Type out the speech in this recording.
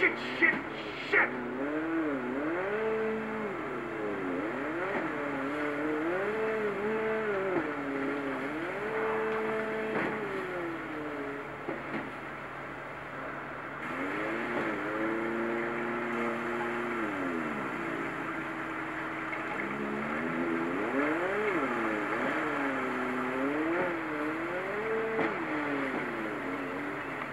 shit, shit, shit!